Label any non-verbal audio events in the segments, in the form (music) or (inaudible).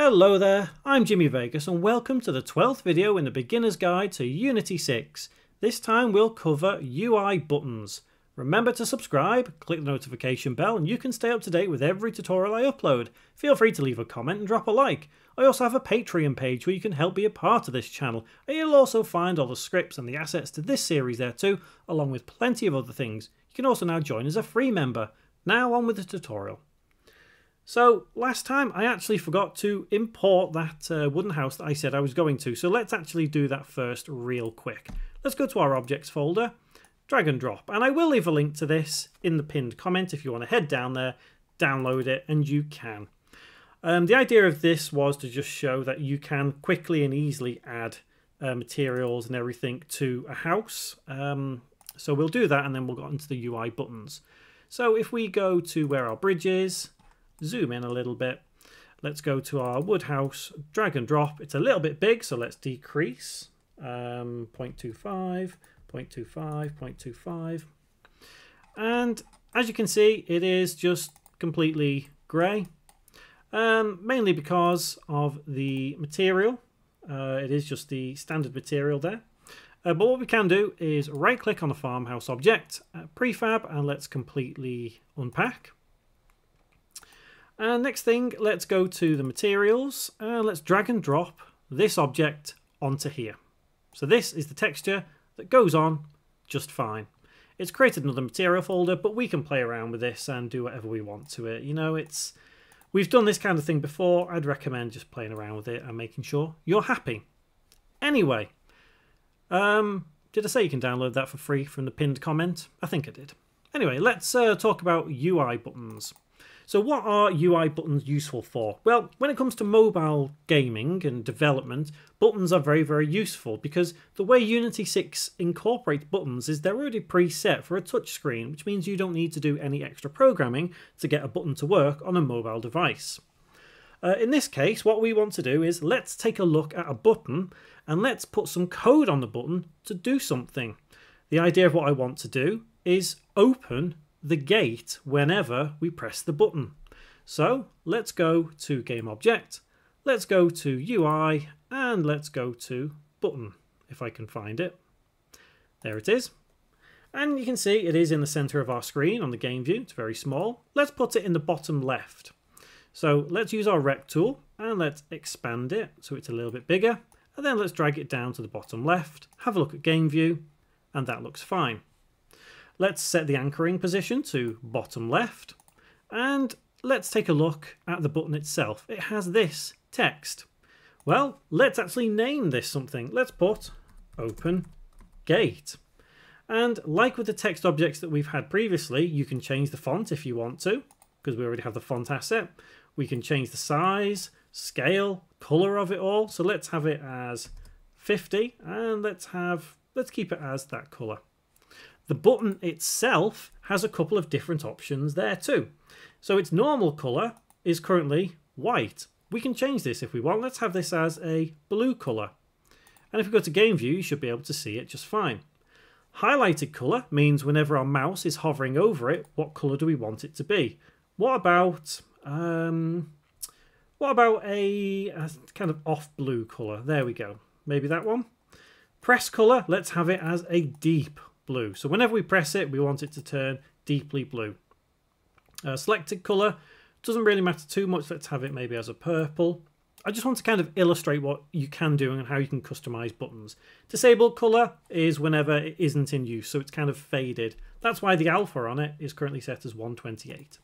Hello there, I'm Jimmy Vegas and welcome to the 12th video in the beginner's guide to Unity 6. This time we'll cover UI buttons. Remember to subscribe, click the notification bell and you can stay up to date with every tutorial I upload. Feel free to leave a comment and drop a like. I also have a Patreon page where you can help be a part of this channel and you'll also find all the scripts and the assets to this series there too, along with plenty of other things. You can also now join as a free member. Now on with the tutorial. So last time I actually forgot to import that uh, wooden house that I said I was going to. So let's actually do that first real quick. Let's go to our objects folder, drag and drop. And I will leave a link to this in the pinned comment if you want to head down there, download it, and you can. Um, the idea of this was to just show that you can quickly and easily add uh, materials and everything to a house. Um, so we'll do that and then we'll go into the UI buttons. So if we go to where our bridge is, zoom in a little bit. Let's go to our wood house, drag and drop. It's a little bit big, so let's decrease. Um, 0.25, 0.25, 0.25. And as you can see, it is just completely grey. Um, mainly because of the material. Uh, it is just the standard material there. Uh, but what we can do is right click on the farmhouse object, uh, prefab, and let's completely unpack. And next thing, let's go to the materials and let's drag and drop this object onto here. So this is the texture that goes on just fine. It's created another material folder, but we can play around with this and do whatever we want to it. You know, it's we've done this kind of thing before. I'd recommend just playing around with it and making sure you're happy. Anyway, um, did I say you can download that for free from the pinned comment? I think I did. Anyway, let's uh, talk about UI buttons. So what are UI buttons useful for? Well, when it comes to mobile gaming and development, buttons are very, very useful because the way Unity 6 incorporates buttons is they're already preset for a touchscreen, which means you don't need to do any extra programming to get a button to work on a mobile device. Uh, in this case, what we want to do is let's take a look at a button and let's put some code on the button to do something. The idea of what I want to do is open the gate whenever we press the button. So let's go to game object, let's go to UI and let's go to button if I can find it. There it is. And you can see it is in the center of our screen on the game view. It's very small. Let's put it in the bottom left. So let's use our rect tool and let's expand it so it's a little bit bigger. And then let's drag it down to the bottom left, have a look at game view, and that looks fine. Let's set the anchoring position to bottom left and let's take a look at the button itself. It has this text. Well, let's actually name this something. Let's put open gate. And like with the text objects that we've had previously, you can change the font if you want to, because we already have the font asset. We can change the size, scale, color of it all. So let's have it as 50 and let's have, let's keep it as that color. The button itself has a couple of different options there too. So its normal colour is currently white. We can change this if we want. Let's have this as a blue colour. And if we go to game view, you should be able to see it just fine. Highlighted colour means whenever our mouse is hovering over it, what colour do we want it to be? What about um, what about a, a kind of off blue colour? There we go. Maybe that one. Press colour, let's have it as a deep blue. So whenever we press it, we want it to turn deeply blue. Uh, selected colour doesn't really matter too much. Let's have it maybe as a purple. I just want to kind of illustrate what you can do and how you can customize buttons. Disabled color is whenever it isn't in use, so it's kind of faded. That's why the alpha on it is currently set as 128.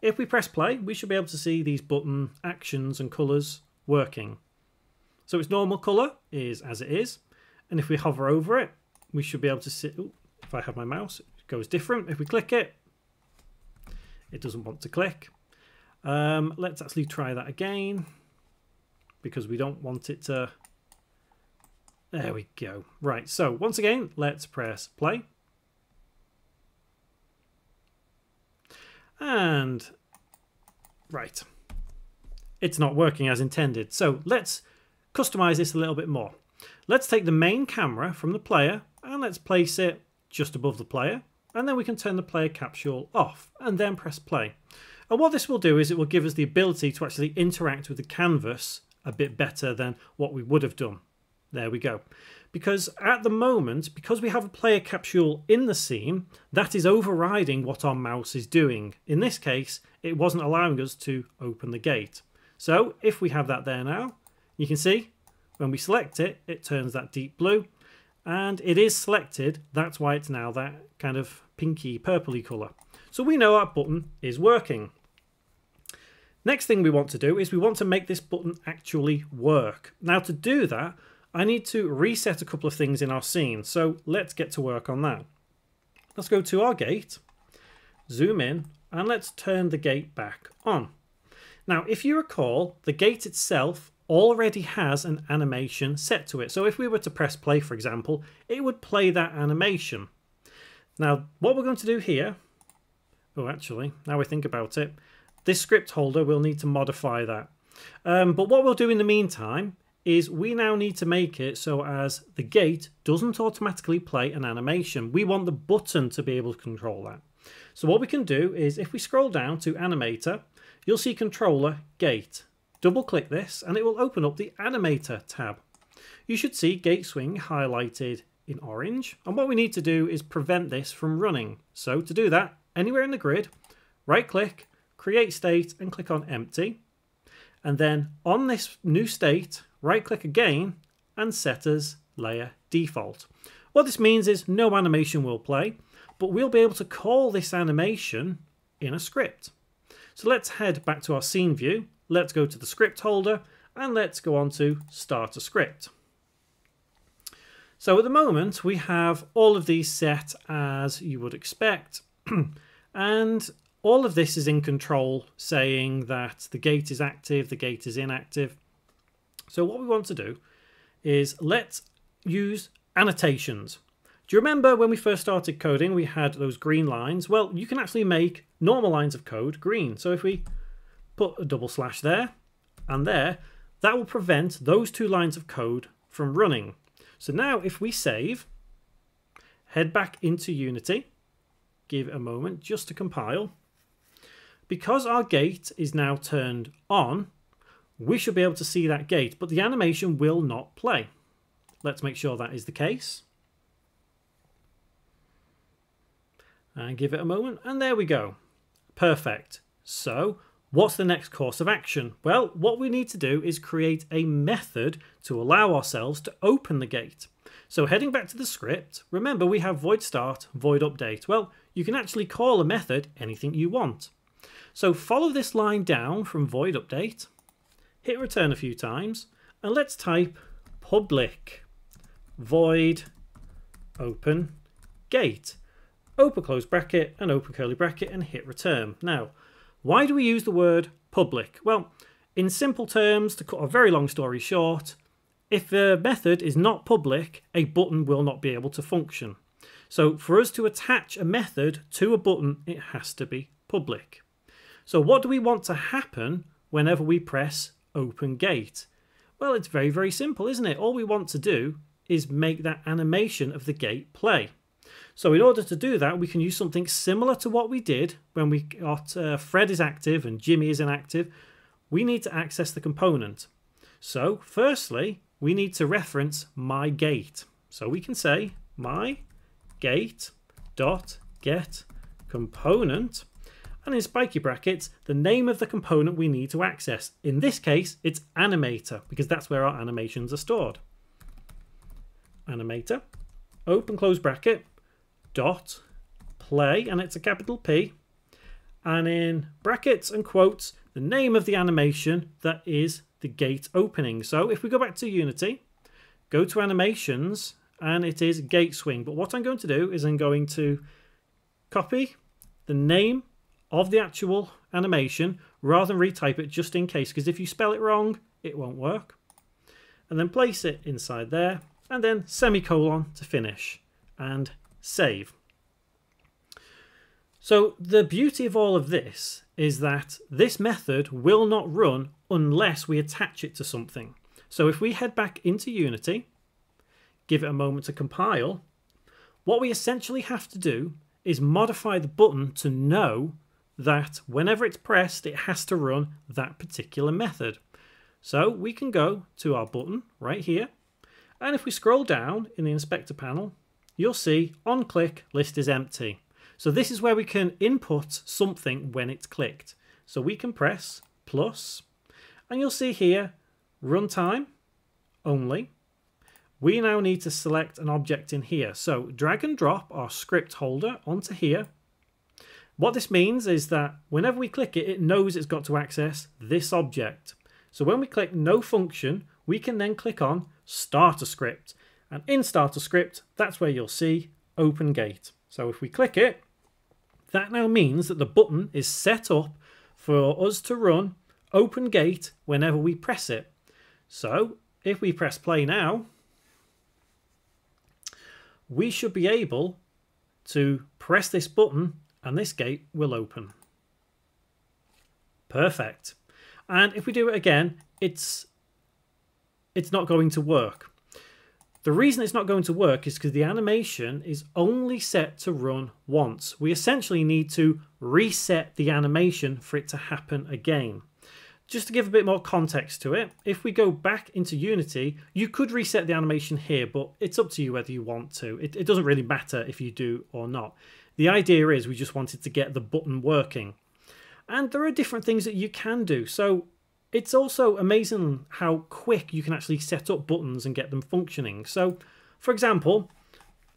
If we press play, we should be able to see these button actions and colors working. So its normal color is as it is, and if we hover over it, we should be able to see, ooh, if I have my mouse, it goes different. If we click it, it doesn't want to click. Um, let's actually try that again because we don't want it to, there we go. Right, so once again, let's press play. And, right, it's not working as intended. So let's customize this a little bit more. Let's take the main camera from the player and let's place it just above the player and then we can turn the player capsule off and then press play. And what this will do is it will give us the ability to actually interact with the canvas a bit better than what we would have done. There we go. Because at the moment, because we have a player capsule in the scene, that is overriding what our mouse is doing. In this case, it wasn't allowing us to open the gate. So if we have that there now, you can see when we select it, it turns that deep blue and it is selected. That's why it's now that kind of pinky purpley colour. So we know our button is working. Next thing we want to do is we want to make this button actually work. Now to do that, I need to reset a couple of things in our scene. So let's get to work on that. Let's go to our gate, zoom in, and let's turn the gate back on. Now, if you recall, the gate itself already has an animation set to it. So if we were to press play, for example, it would play that animation. Now, what we're going to do here, oh, actually, now we think about it, this script holder will need to modify that. Um, but what we'll do in the meantime is we now need to make it so as the gate doesn't automatically play an animation. We want the button to be able to control that. So what we can do is if we scroll down to animator, you'll see controller gate. Double click this and it will open up the animator tab. You should see gate swing highlighted in orange. And what we need to do is prevent this from running. So to do that, anywhere in the grid, right click, create state and click on empty. And then on this new state, right click again and set as layer default. What this means is no animation will play, but we'll be able to call this animation in a script. So let's head back to our scene view. Let's go to the script holder and let's go on to start a script. So at the moment we have all of these set as you would expect (clears throat) and all of this is in control saying that the gate is active, the gate is inactive. So what we want to do is let's use annotations. Do you remember when we first started coding we had those green lines? Well, you can actually make normal lines of code green. So if we put a double slash there and there, that will prevent those two lines of code from running. So now if we save, head back into Unity, give it a moment just to compile, because our gate is now turned on, we should be able to see that gate, but the animation will not play. Let's make sure that is the case. And give it a moment, and there we go. Perfect. So, what's the next course of action? Well, what we need to do is create a method to allow ourselves to open the gate. So heading back to the script, remember we have void start, void update. Well, you can actually call a method anything you want. So follow this line down from void update, hit return a few times, and let's type public void open gate. Open close bracket and open curly bracket and hit return. Now, why do we use the word public? Well, in simple terms, to cut a very long story short, if the method is not public, a button will not be able to function. So for us to attach a method to a button, it has to be public. So what do we want to happen whenever we press open gate? Well, it's very, very simple, isn't it? All we want to do is make that animation of the gate play. So in order to do that, we can use something similar to what we did when we got uh, Fred is active and Jimmy is inactive. We need to access the component. So firstly, we need to reference my gate. So we can say my gate dot get component and in spiky brackets, the name of the component we need to access. In this case, it's animator, because that's where our animations are stored. Animator, open close bracket, dot, play, and it's a capital P, and in brackets and quotes, the name of the animation that is the gate opening. So if we go back to Unity, go to animations, and it is gate swing. But what I'm going to do is I'm going to copy the name of the actual animation rather than retype it just in case because if you spell it wrong it won't work and then place it inside there and then semicolon to finish and save so the beauty of all of this is that this method will not run unless we attach it to something so if we head back into Unity give it a moment to compile what we essentially have to do is modify the button to know that whenever it's pressed, it has to run that particular method. So we can go to our button right here. And if we scroll down in the inspector panel, you'll see on click list is empty. So this is where we can input something when it's clicked. So we can press plus, and you'll see here runtime only. We now need to select an object in here. So drag and drop our script holder onto here. What this means is that whenever we click it, it knows it's got to access this object. So when we click no function, we can then click on start a script. And in starter script, that's where you'll see open gate. So if we click it, that now means that the button is set up for us to run open gate whenever we press it. So if we press play now, we should be able to press this button and this gate will open. Perfect. And if we do it again, it's it's not going to work. The reason it's not going to work is because the animation is only set to run once. We essentially need to reset the animation for it to happen again. Just to give a bit more context to it, if we go back into Unity, you could reset the animation here, but it's up to you whether you want to. It, it doesn't really matter if you do or not. The idea is we just wanted to get the button working. And there are different things that you can do. So it's also amazing how quick you can actually set up buttons and get them functioning. So, for example,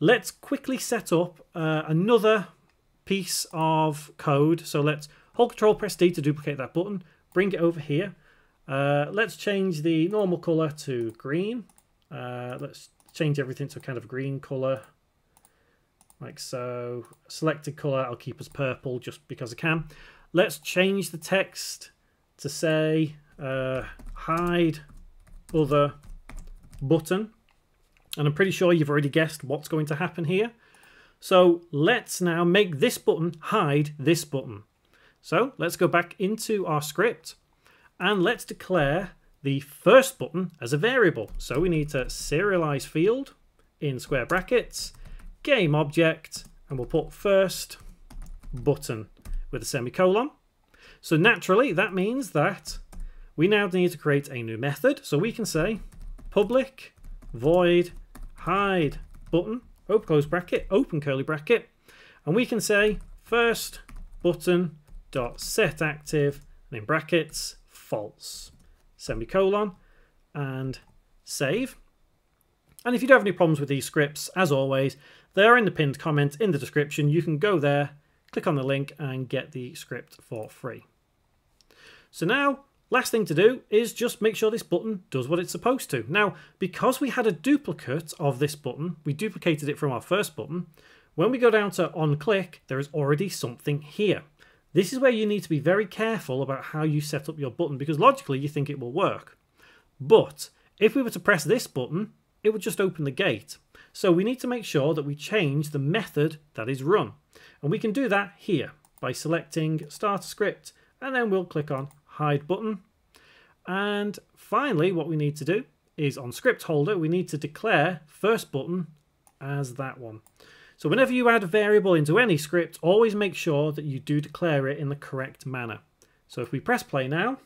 let's quickly set up uh, another piece of code. So let's hold Control, press D to duplicate that button, bring it over here. Uh, let's change the normal color to green. Uh, let's change everything to a kind of green color, like so. Selected color I'll keep as purple just because I can. Let's change the text to say uh, hide other button. And I'm pretty sure you've already guessed what's going to happen here. So let's now make this button hide this button. So let's go back into our script and let's declare the first button as a variable. So we need to serialize field in square brackets, game object, and we'll put first button with a semicolon. So naturally, that means that we now need to create a new method. So we can say public void hide button, open close bracket, open curly bracket, and we can say first button dot set active and in brackets false semicolon and save. And if you do have any problems with these scripts, as always, they are in the pinned comment in the description. You can go there, click on the link and get the script for free. So now, last thing to do is just make sure this button does what it's supposed to. Now, because we had a duplicate of this button, we duplicated it from our first button, when we go down to on click, there is already something here. This is where you need to be very careful about how you set up your button because logically you think it will work. But if we were to press this button, it would just open the gate. So we need to make sure that we change the method that is run. And we can do that here by selecting start script and then we'll click on hide button. And finally, what we need to do is on script holder, we need to declare first button as that one. So whenever you add a variable into any script, always make sure that you do declare it in the correct manner. So if we press play now,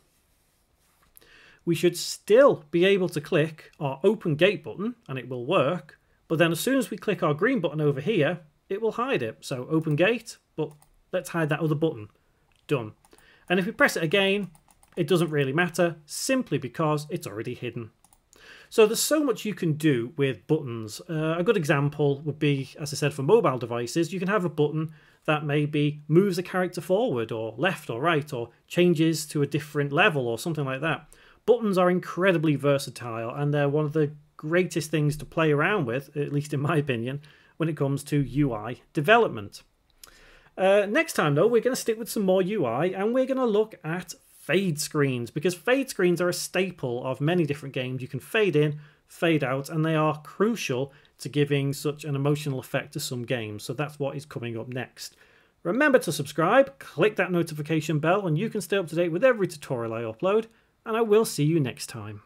we should still be able to click our open gate button and it will work. But then as soon as we click our green button over here, it will hide it. So open gate, but let's hide that other button. Done. And if we press it again, it doesn't really matter, simply because it's already hidden. So there's so much you can do with buttons. Uh, a good example would be, as I said, for mobile devices, you can have a button that maybe moves a character forward or left or right or changes to a different level or something like that. Buttons are incredibly versatile and they're one of the greatest things to play around with, at least in my opinion, when it comes to UI development. Uh, next time, though, we're going to stick with some more UI and we're going to look at fade screens because fade screens are a staple of many different games. You can fade in, fade out, and they are crucial to giving such an emotional effect to some games. So that's what is coming up next. Remember to subscribe, click that notification bell, and you can stay up to date with every tutorial I upload, and I will see you next time.